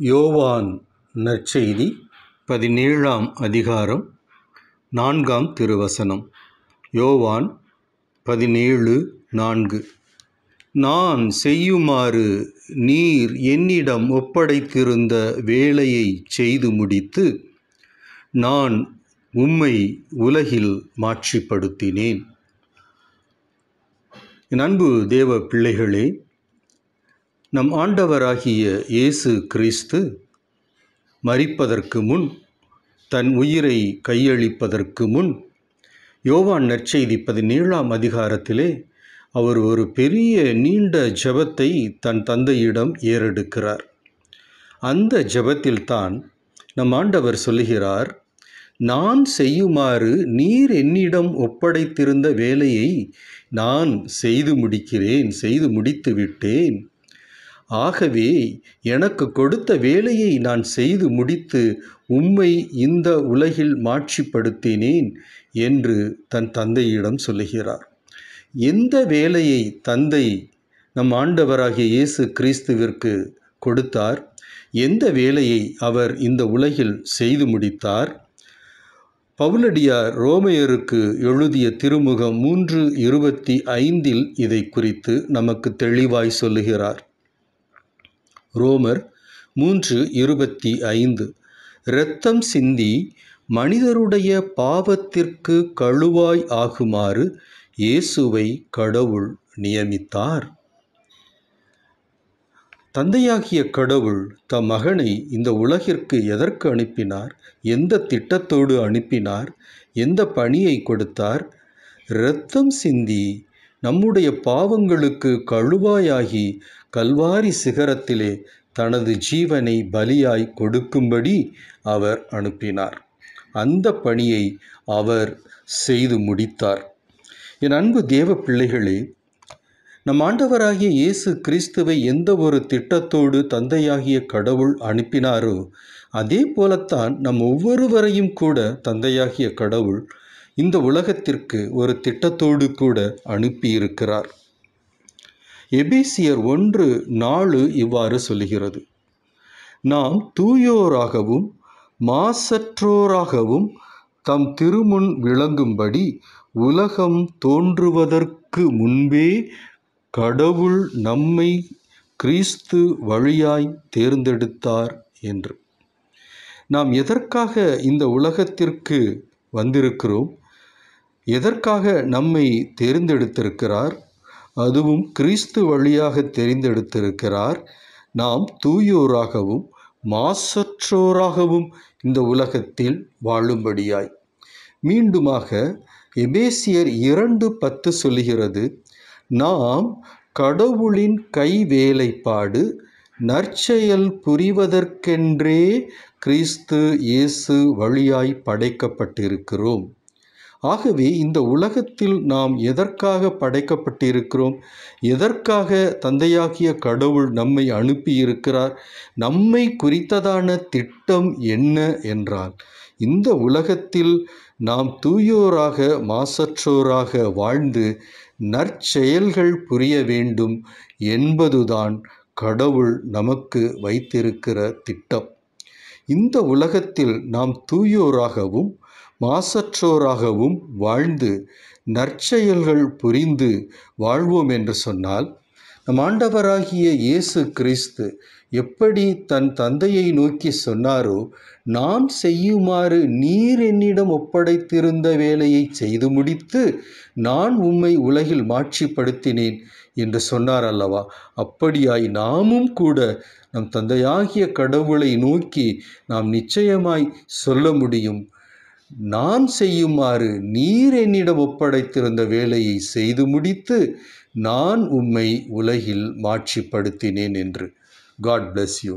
யோவான் நற்செய்தி பதினேழாம் அதிகாரம் நான்காம் திருவசனம். யோவான் பதினேழு நான்கு. நான் செய்யுமாறு நீர் என்னிடம் ஒப்படைத்திருந்த வேலையை செய்து முடித்து நான் உம்மை உலகில் மாட்சிப்படுத்தினேன். என் அன்பு தேவ பிள்ளைகளே நம் ஆண்டவராகிய இயேசு கிறிஸ்து மரிப்பதற்கு முன் தன் உயிரை கையளிப்பதற்கு முன் யோவான் நற்செய்தி பதினேழாம் அதிகாரத்திலே அவர் ஒரு பெரிய நீண்ட ஜெபத்தை தன் தந்தையிடம் ஏறெடுக்கிறார். அந்த ஜபத்தில்தான் நம் ஆண்டவர் சொல்லுகிறார் நான் செய்யுமாறு நீர் என்னிடம் ஒப்படைத்திருந்த வேலையை நான் செய்து முடிக்கிறேன் செய்து முடித்து விட்டேன். ஆகவே எனக்கு கொடுத்த வேலையை நான் செய்து முடித்து உம்மை இந்த உலகில் மாட்சிப்படுத்தினேன் என்று தன் தந்தையிடம் சொல்லுகிறார். எந்த வேலையை தந்தை நம் ஆண்டவராகிய இயேசு கிறிஸ்துவிற்கு கொடுத்தார்? எந்த வேலையை அவர் இந்த உலகில் செய்து முடித்தார்? பவுலடியார் ரோமையருக்கு எழுதிய திருமுகம் மூன்று இருபத்தி ஐந்தில் இதை குறித்து நமக்கு தெளிவாய் சொல்லுகிறார். ரோமர் மூன்று இருபத்தி ஐந்து. இரத்தம் சிந்தி மனிதருடைய பாவத்திற்கு கழுவாய் ஆகுமாறு இயேசுவை கடவுள் நியமித்தார். தந்தையாகிய கடவுள் தம் மகனை இந்த உலகிற்கு எதற்கு அனுப்பினார்? எந்த திட்டத்தோடு அனுப்பினார்? எந்த பணியை கொடுத்தார்? இரத்தம் சிந்தி நம்முடைய பாவங்களுக்கு கழுவாயாகி கல்வாரி சிகரத்திலே தனது ஜீவனை பலியாய் கொடுக்கும்படி அவர் அனுப்பினார். அந்த பணியை அவர் செய்து முடித்தார். என் அன்பு தேவ பிள்ளைகளே நம் ஆண்டவராகிய இயேசு கிறிஸ்துவை எந்த ஒரு திட்டத்தோடு தந்தையாகிய கடவுள் அனுப்பினாரோ அதே போலத்தான் நம் ஒவ்வொருவரையும் கூட தந்தையாகிய கடவுள் இந்த உலகத்திற்கு ஒரு திட்டத்தோடு கூட அனுப்பியிருக்கிறார். எபேசியர் ஒன்று நாலு இவ்வாறு சொல்லுகிறது. நாம் தூயோராகவும் மாசற்றோராகவும் தம் திருமுன் விளங்கும்படி உலகம் தோன்றுவதற்கு முன்பே கடவுள் நம்மை கிறிஸ்து வழியாய் தேர்ந்தெடுத்தார் என்று. நாம் எதற்காக இந்த உலகத்திற்கு வந்திருக்கிறோம்? எதற்காக நம்மை தேர்ந்தெடுத்திருக்கிறார்? அதுவும் கிறிஸ்து வழியாக தெரிந்தெடுத்திருக்கிறார். நாம் தூயோராகவும் மாசற்றோராகவும் இந்த உலகத்தில் வாழும்படியாய். மீண்டுமாக எபேசியர் இரண்டு பத்து சொல்லுகிறது நாம் கடவுளின் கை வேலைப்பாடு நற்செயல் புரிவதற்கென்றே கிறிஸ்து இயேசு வழியாய் படைக்கப்பட்டிருக்கிறோம். ஆகவே இந்த உலகத்தில் நாம் எதற்காக படைக்கப்பட்டிருக்கிறோம்? எதற்காக தந்தையாகிய கடவுள் நம்மை அனுப்பியிருக்கிறார்? நம்மை குறித்ததான திட்டம் என்ன என்றால் இந்த உலகத்தில் நாம் தூயோராக மாசற்றோராக வாழ்ந்து நற்செயல்கள் புரிய வேண்டும் என்பதுதான் கடவுள் நமக்கு வைத்திருக்கிற திட்டம். இந்த உலகத்தில் நாம் தூயோராகவும் மாசற்றோராகவும் வாழ்ந்து நற்செயல்கள் புரிந்து வாழ்வோம் என்று சொன்னால் நம் ஆண்டவராகிய இயேசு கிறிஸ்து எப்படி தன் தந்தையை நோக்கி சொன்னாரோ நான் செய்யுமாறு நீர் என்னிடம் ஒப்படைத்திருந்த வேலையை செய்து முடித்து நான் உம்மை உலகில் மாட்சிப்படுத்தினேன் என்று சொன்னார் அல்லவா? அப்படியாய் நாமும் கூட நம் தந்தையாகிய கடவுளை நோக்கி நாம் நிச்சயமாய் சொல்ல முடியும். நான் செய்யுமாறு நீர் என்னிடம் ஒப்படைத்திருந்த வேலையை செய்து முடித்து நான் உம்மை உலகில் மாட்சிப்படுத்தினேன் என்று. God bless you